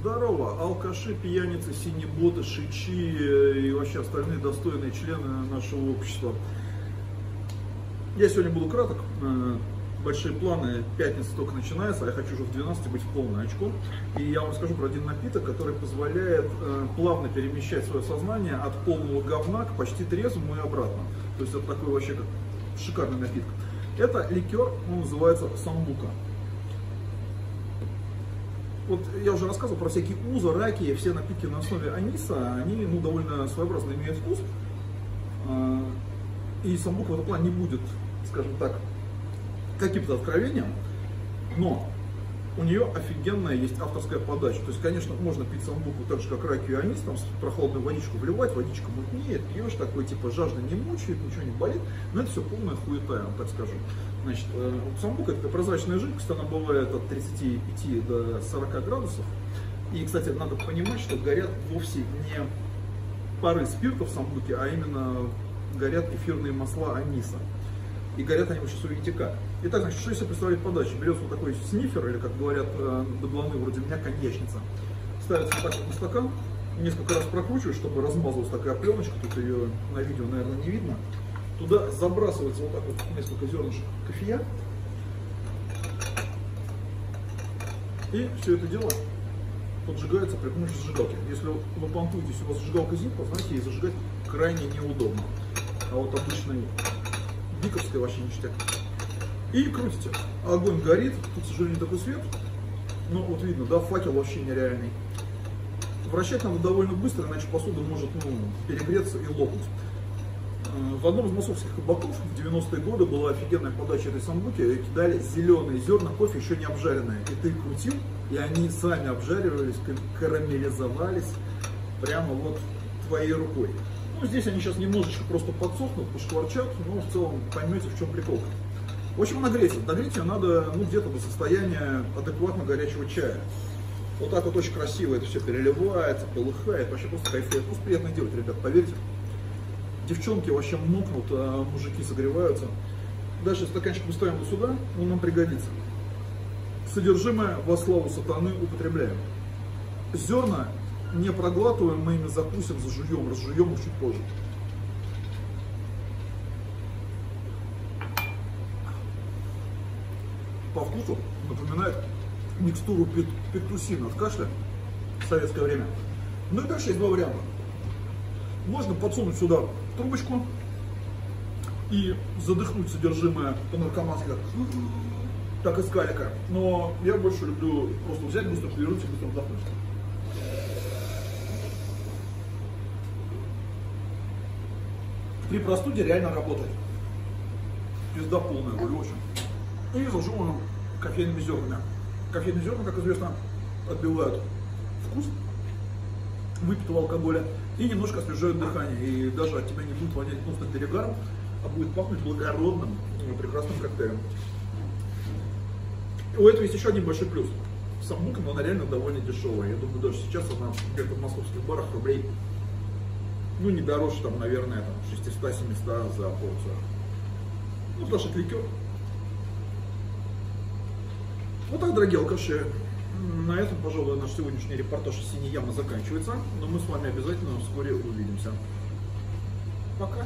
Здорово, алкаши, пьяницы, синеботы, шичи э, и вообще остальные достойные члены нашего общества. Я сегодня буду краток. Э, большие планы, пятница только начинается, а я хочу уже в 12 быть в полное очко. И я вам расскажу про один напиток, который позволяет э, плавно перемещать свое сознание от полного говна к почти трезвому и обратно. То есть это такой вообще как шикарный напиток. Это ликер, он называется самбука вот я уже рассказывал про всякие узы, раки, все напитки на основе аниса, они ну, довольно своеобразно имеют вкус. А, и самбук в этом плане не будет, скажем так, каким-то откровением, но у нее офигенная есть авторская подача. То есть, конечно, можно пить самбуку так же, как раки и там прохладную водичку вливать, водичка мутнеет, пьешь такой, типа, жажда не мучает, ничего не болит, но это все полная хуета, я вам так скажу. Значит, э, самбука это прозрачная жидкость, она бывает от 35 до 40 градусов. И, кстати, надо понимать, что горят вовсе не пары спиртов самбуки, а именно горят эфирные масла аниса. И горят они, сейчас увидите как. Итак, значит, что себя представляет подача? Берется вот такой снифер, или, как говорят э, добланы, вроде меня, коньячница. Ставится вот так вот на стакан, несколько раз прокручиваешь, чтобы размазалась такая пленочка, тут ее на видео, наверное, не видно. Туда забрасывается вот так вот несколько зернышек кофея. И все это дело поджигается при помощи зажигалки. Если вы понтуетесь, у вас зажигалка зипа, знаете, ей зажигать крайне неудобно. А вот обычный диковская вообще ништяк. И крутите. Огонь горит, тут, к сожалению, такой свет. Но вот видно, да, факел вообще нереальный. Вращать надо довольно быстро, иначе посуда может ну, перегреться и лопнуть. Э, в одном из московских кабаков в 90-е годы была офигенная подача этой самбуки. Кидали зеленые зерна кофе, еще не обжаренные. И ты крутил, и они сами обжаривались, карамелизовались прямо вот твоей рукой. Ну, здесь они сейчас немножечко просто подсохнут, пошкварчат, но в целом поймете, в чем прикол. В общем, нагреть. Нагреть ее надо ну, где-то до состояния адекватно горячего чая. Вот так вот очень красиво это все переливается, полыхает. Вообще просто кайфует. Просто приятно делать, ребят, поверьте. Девчонки вообще мокнут, а мужики согреваются. Дальше стаканчик мы ставим вот сюда, он нам пригодится. Содержимое во славу сатаны употребляем. Зерна не проглатываем, мы ими закусим, зажуем, разжуем их чуть позже. По вкусу напоминает микстуру петусина от кашля в советское время. Ну и дальше есть два варианта. Можно подсунуть сюда трубочку и задыхнуть содержимое по-наркомански, так из калика. Но я больше люблю просто взять, быстро повернуть и быстро вдохнуть. При простуде реально работает. Пизда полная, говорю, очень. И зажевано кофейными зернами. Кофейные зерна, как известно, отбивают вкус выпитого алкоголя и немножко освежают дыхание. И даже от тебя не будет вонять гнусным перегаром, а будет пахнуть благородным, прекрасным коктейлем. У этого есть еще один большой плюс. Самбука, но она реально довольно дешевая. Я думаю, даже сейчас она где-то в московских барах рублей ну, не дороже, там, наверное, там, 600-700 за порцию. Ну, потому что это ликер. Вот так, дорогие алкаши. На этом, пожалуй, наш сегодняшний репортаж из Синей Ямы заканчивается. Но мы с вами обязательно вскоре увидимся. Пока.